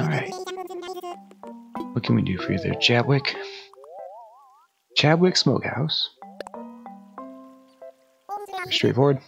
Alright. What can we do for you there, Chabwick? Chabwick Smokehouse. Straightforward.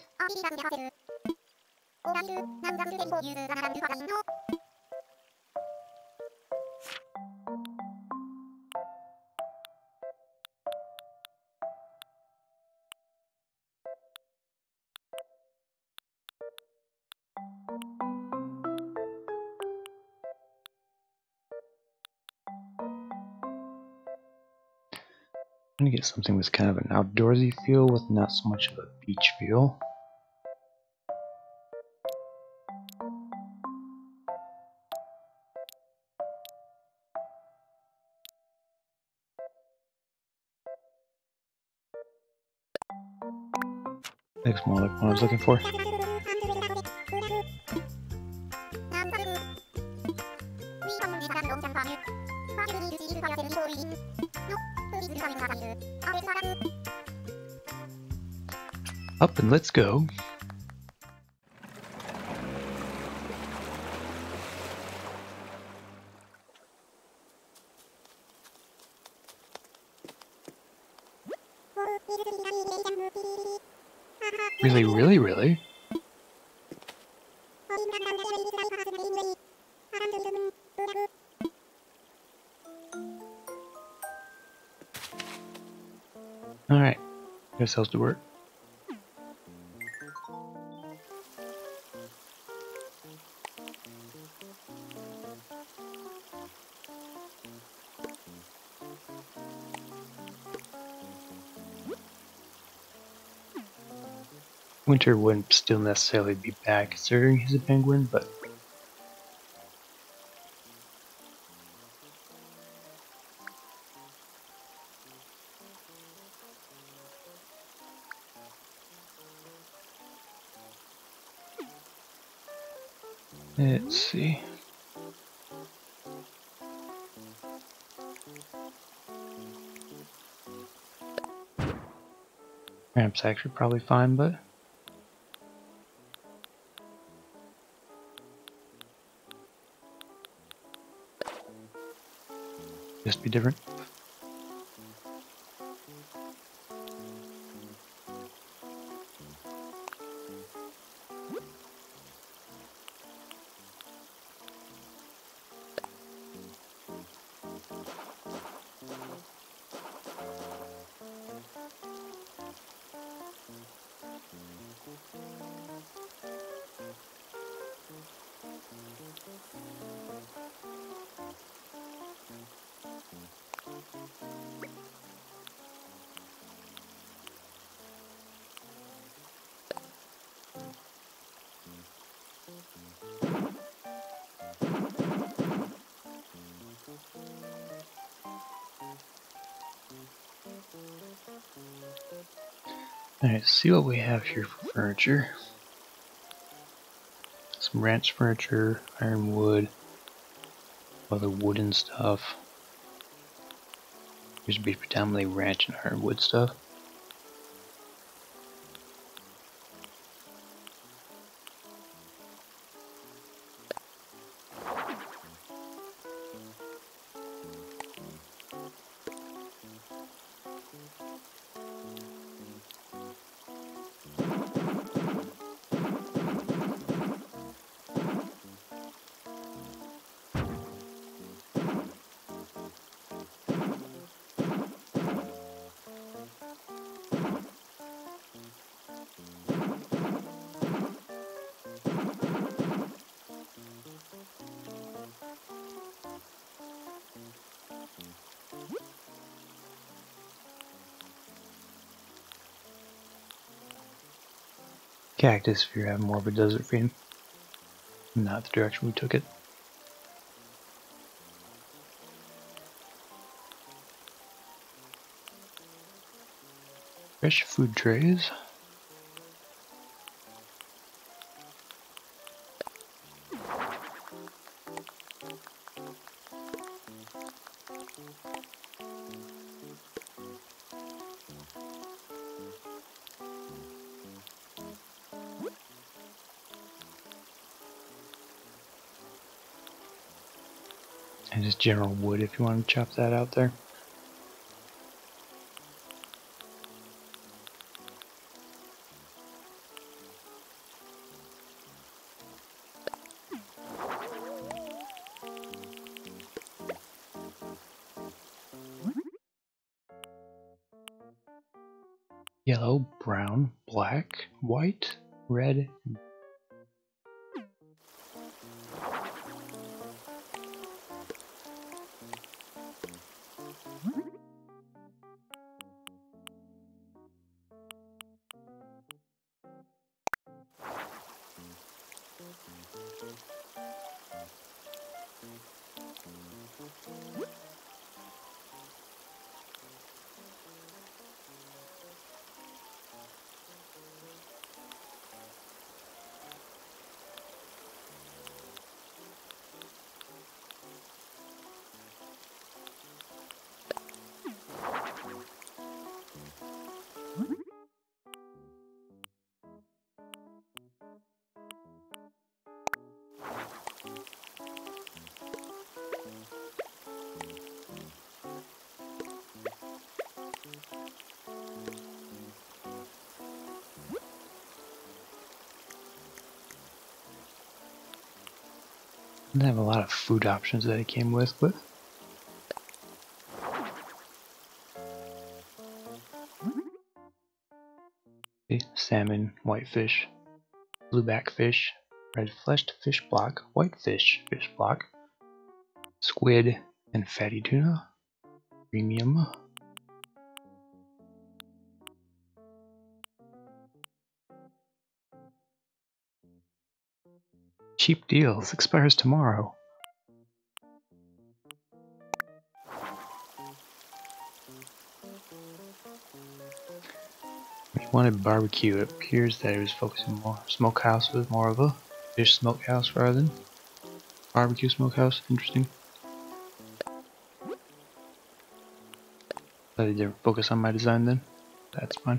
I'm gonna get something with kind of an outdoorsy feel with not so much of a beach feel. Looks more like what I was looking for. Up and let's go. Really, really, really? Ourselves to work. Winter wouldn't still necessarily be back considering he's a penguin, but Let's see. Ramp's actually probably fine, but just be different. Alright, see what we have here for furniture. Some ranch furniture, ironwood, other wooden stuff. Used to be predominantly ranch and ironwood stuff. Cactus if you're having more of a desert theme. Not the direction we took it. Fresh food trays. General wood if you want to chop that out there. Yellow, brown, black, white, red, Didn't have a lot of food options that it came with, but salmon, whitefish, blueback fish, red fleshed fish block, whitefish fish block, squid, and fatty tuna, premium. Cheap deals expires tomorrow. He wanted barbecue. It appears that he was focusing more. Smokehouse was more of a fish smokehouse rather than barbecue smokehouse. Interesting. But they didn't focus on my design then. That's fine.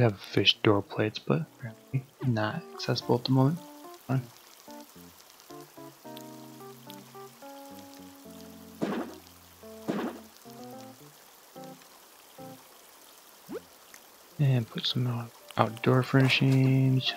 Have fish door plates, but apparently not accessible at the moment. And put some outdoor furnishings.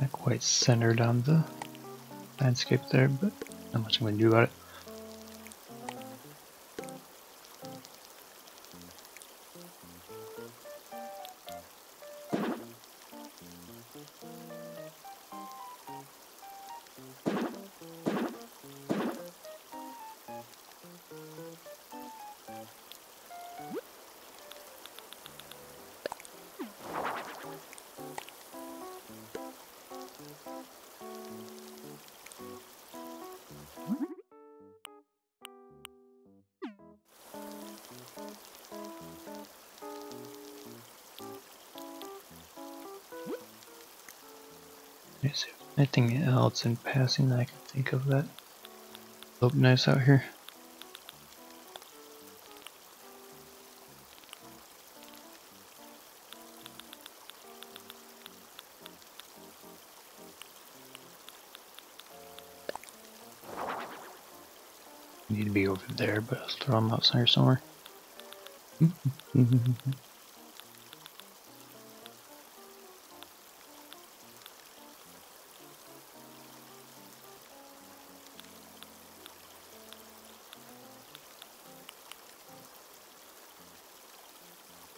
Not quite centered on the landscape there, but not much I'm going to do about it. Is there anything else in passing that I can think of that look nice out here? Need to be over there, but I'll throw them outside here somewhere.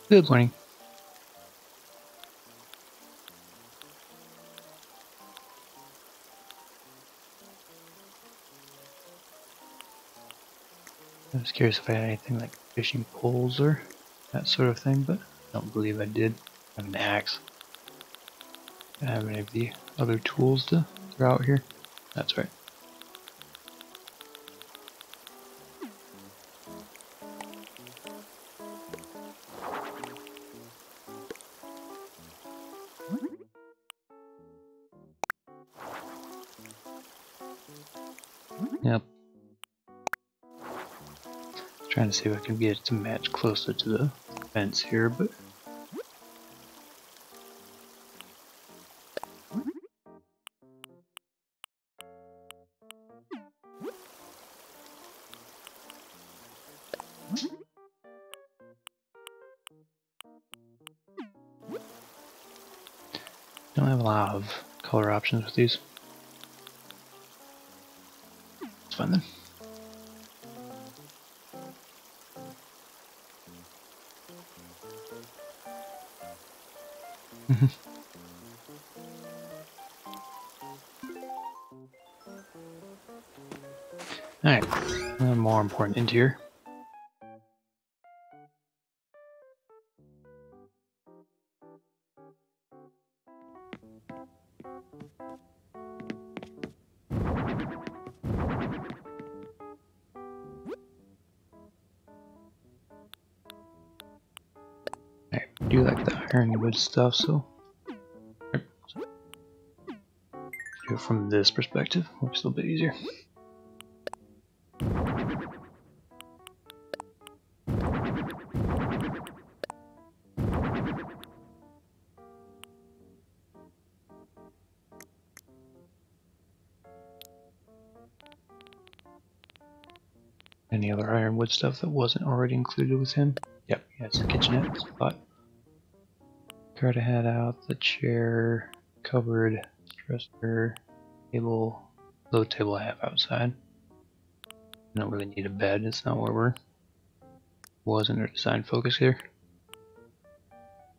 Good morning. I was curious if I had anything like fishing poles or that sort of thing, but I don't believe I did. I have an axe. I have any of the other tools to throw out here? That's right. See if I can get it to match closer to the fence here, but don't have a lot of color options with these. It's fine then. Alright, more important interior. The stuff, so do from this perspective. Looks a little bit easier. Any other ironwood stuff that wasn't already included with him? Yep, he has the kitchenette spot. Card head out, the chair, cupboard, dresser, table, low table I have outside. I don't really need a bed, it's not where we're wasn't our design focus here.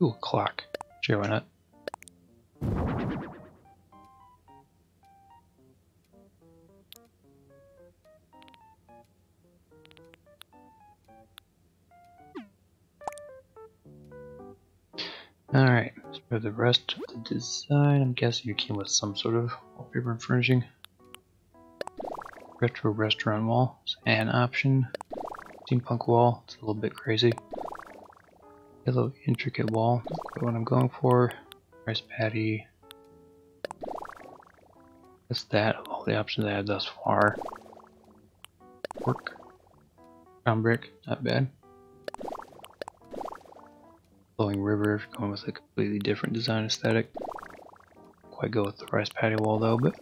Ooh, a clock. Sure, why not? For the rest of the design, I'm guessing you came with some sort of wallpaper and furnishing. Retro restaurant wall is an option. Steampunk wall, it's a little bit crazy. Yellow intricate wall, what I'm going for. Rice paddy. That's that all the options I have thus far. Work. Brown brick, not bad. Flowing river, going with a completely different design aesthetic. Quite go with the rice paddy wall though, but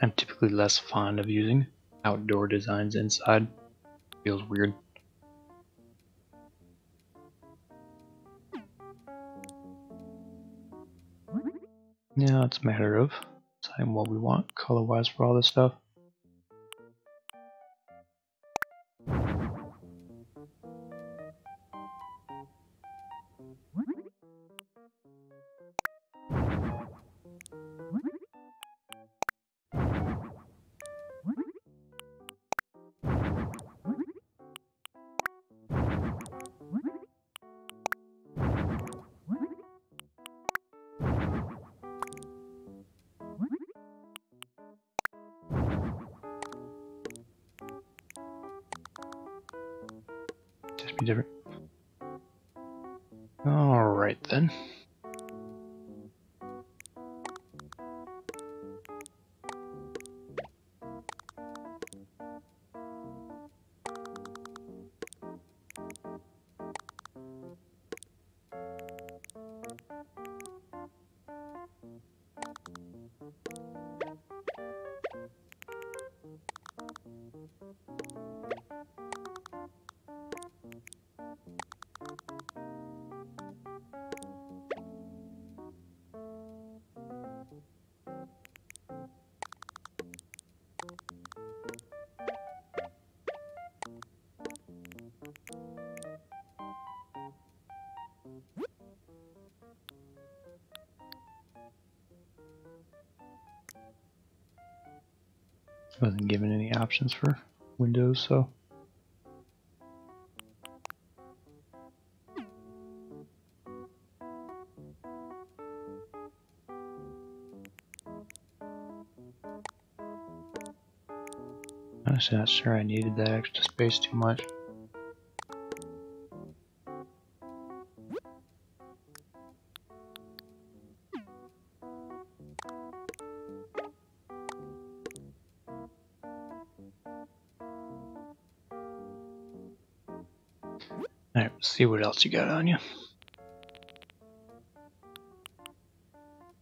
I'm typically less fond of using outdoor designs inside. Feels weird. Now it's a matter of deciding what we want color wise for all this stuff. different. Alright then. Wasn't given any options for Windows, so. Honestly, not sure I needed that extra space too much. See what else you got on you.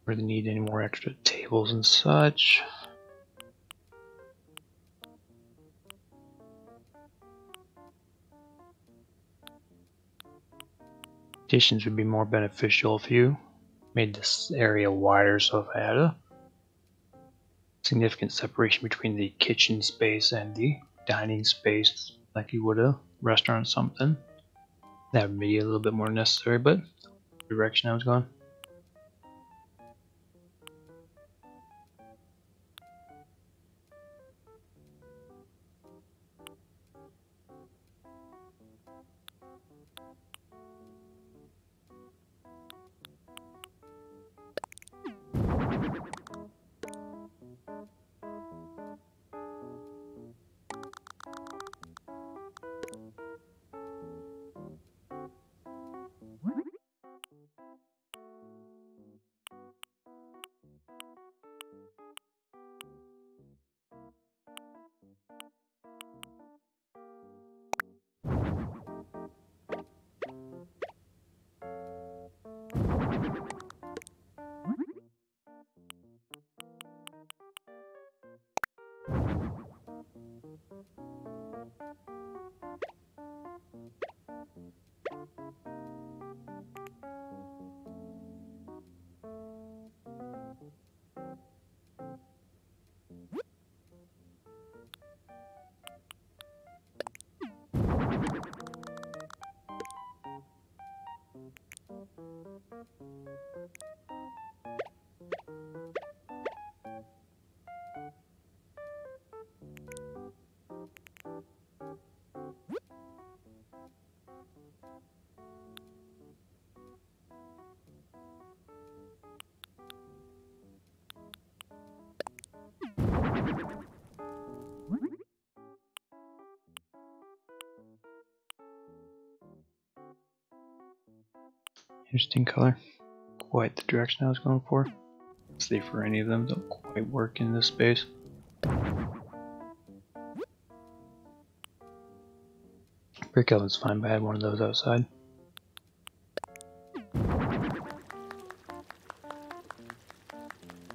Really need any more extra tables and such. Additions would be more beneficial if you made this area wider so if I had a significant separation between the kitchen space and the dining space like you would a restaurant or something that would be a little bit more necessary, but direction I was going. Interesting color. Quite the direction I was going for. See for any of them don't quite work in this space. Brick oven's fine, but I had one of those outside.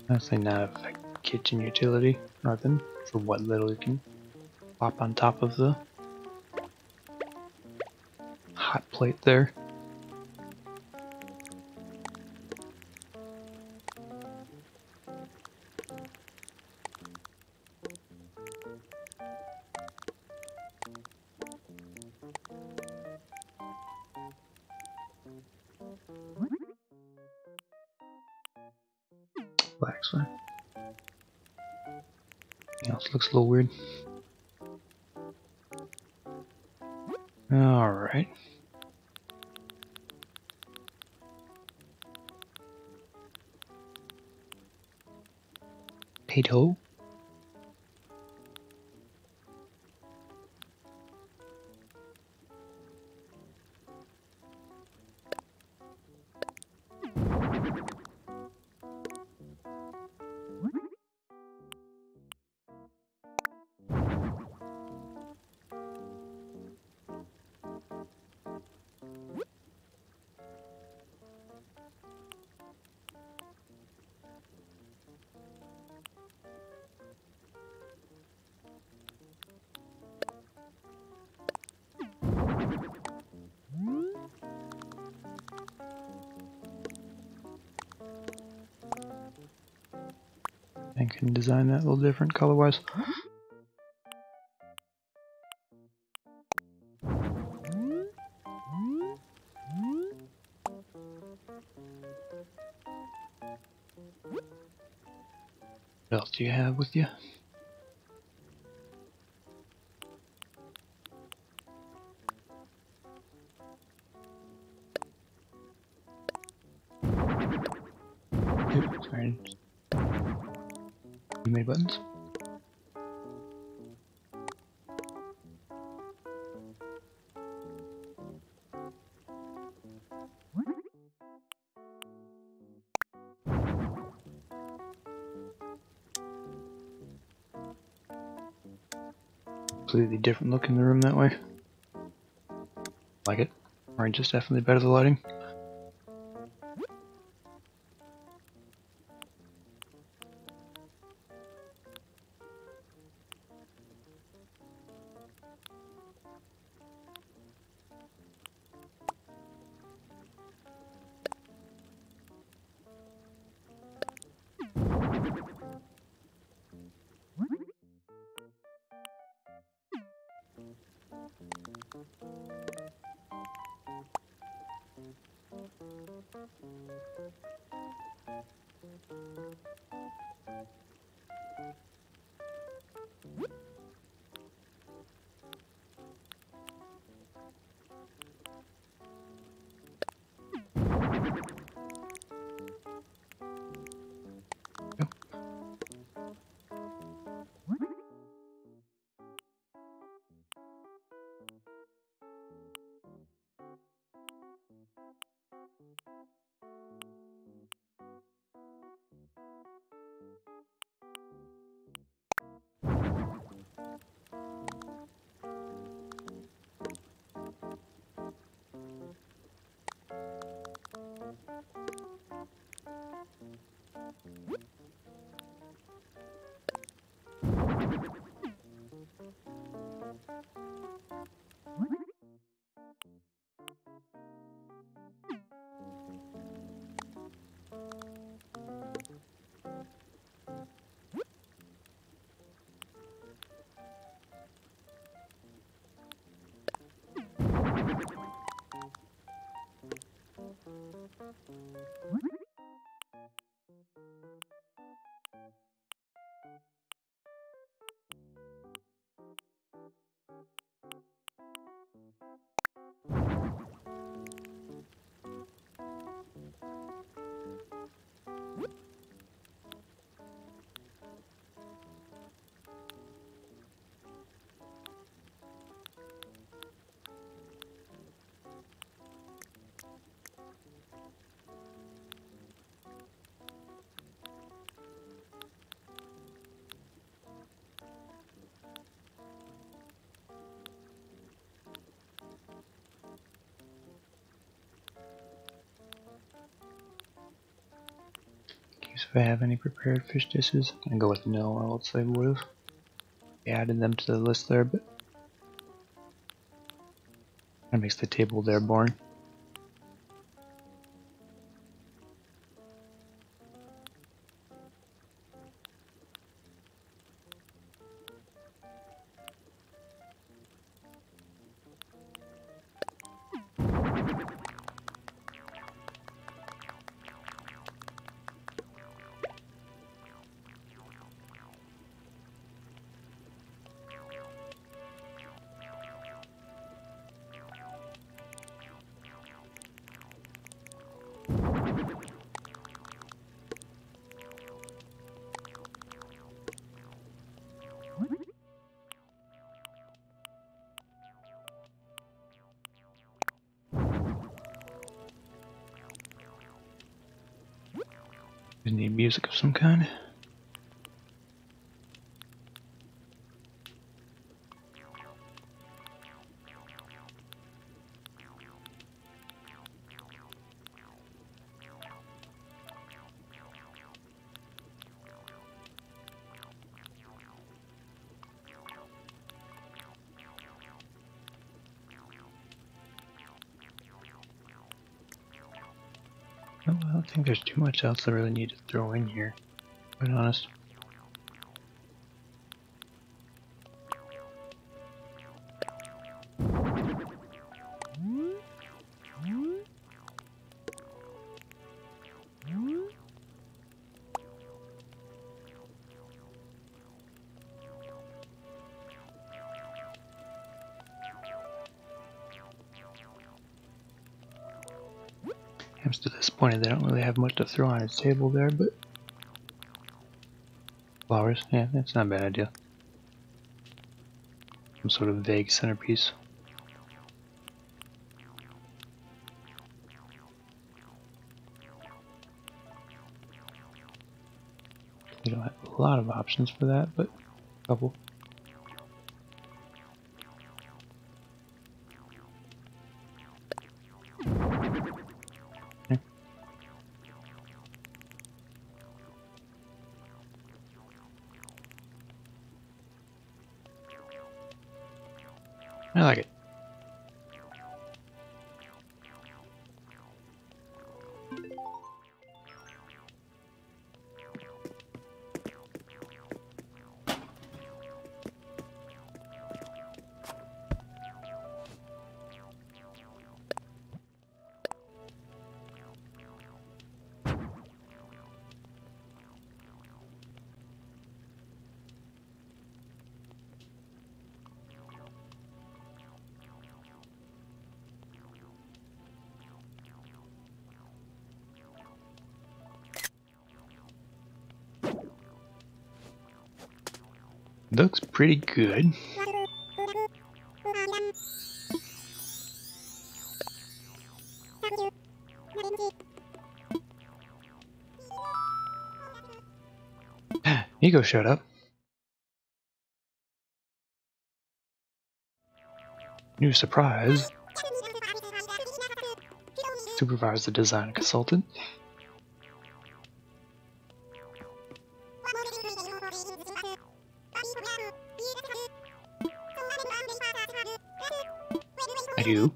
Honestly not a kitchen utility, nothing for what little you can pop on top of the hot plate there. Little weird. Alright. Potato. I can design that a little different color-wise. What else do you have with you? Oops, sorry. Buttons? Completely different look in the room that way. Like it. Orange is definitely better the lighting. What? If I have any prepared fish dishes. I'm gonna go with no, else I would have added them to the list there, but that makes the table there boring. Music of some kind. I don't think there's too much else I really need to throw in here, quite honest. They don't really have much to throw on his table there, but flowers, yeah, that's not a bad idea. Some sort of vague centerpiece. We don't have a lot of options for that, but a couple. I like it. Looks pretty good. Niko showed up. New surprise. Supervise the design consultant. I do.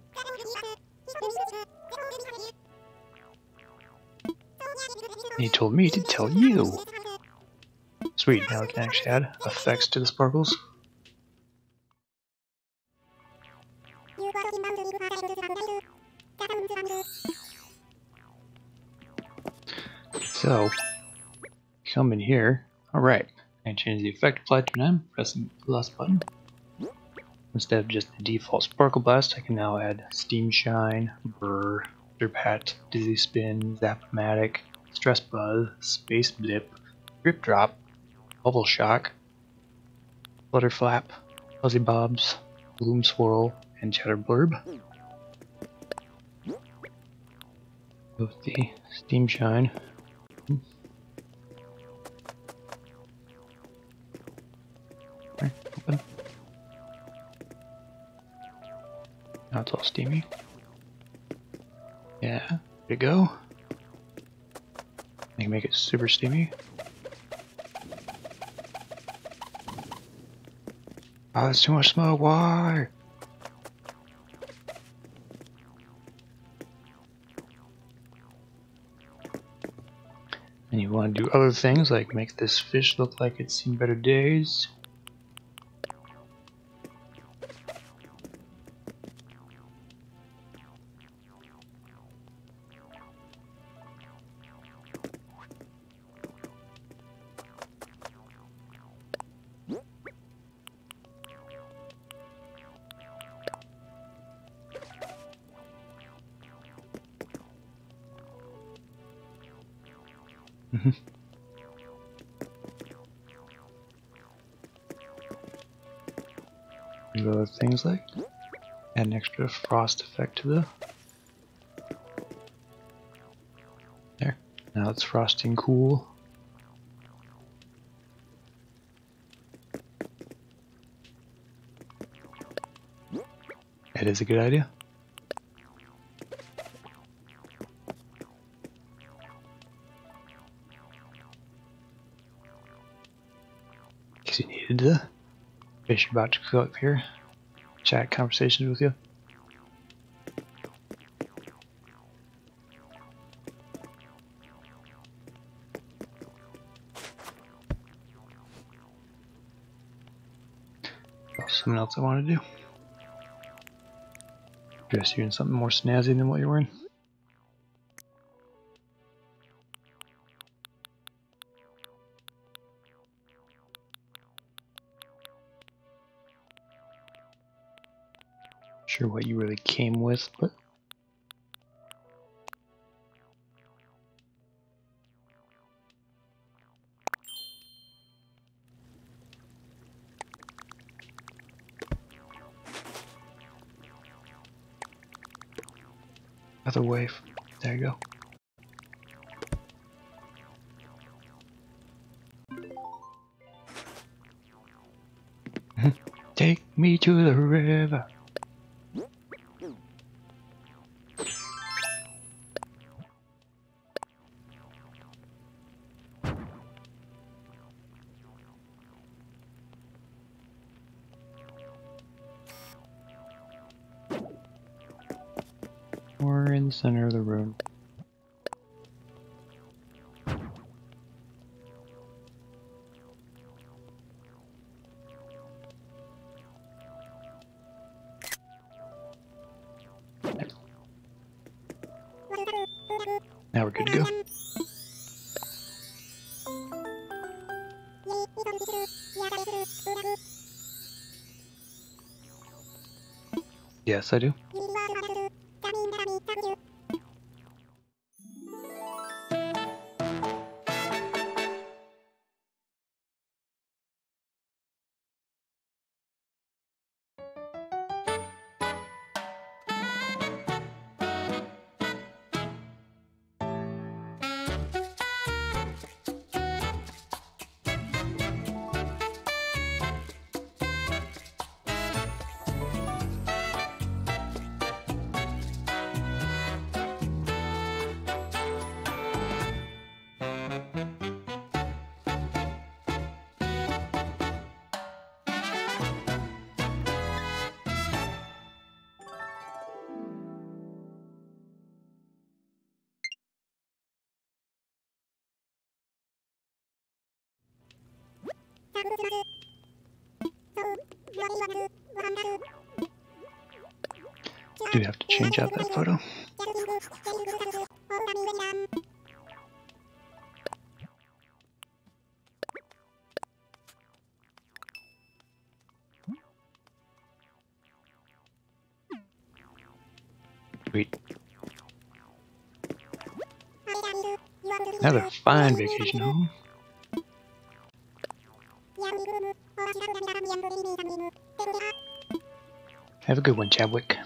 He told me to tell you. Sweet, now we can actually add effects to the sparkles. So, come in here. Alright, I change the effect applied to none, pressing the plus button. Instead of just the default Sparkle Blast, I can now add Steam Shine, Burr, Derpat, Dizzy Spin, Zap-O-Matic, Stress Buzz, Space Blip, Drip Drop, Bubble Shock, Flutter Flap, Fuzzy Bobs, Bloom Swirl, and Chatter Blurb. With the Steam Shine. Now it's all steamy. Yeah, there you go. I can make it super steamy. Ah, oh, that's too much smoke. Why? And you want to do other things like make this fish look like it's seen better days. Mm-hmm. things like add an extra frost effect to the there. Now it's frosting cool. That is a good idea. Fish about to up here. Chat conversations with you. Something else I want to do. Dress you in something more snazzy than what you're wearing. Sure what you really came with, but We're in the center of the room. Now we're good to go. Yes, I do. Do have to change out that photo. Sweet. Another fine vacation home. Have a good one, Chabwick.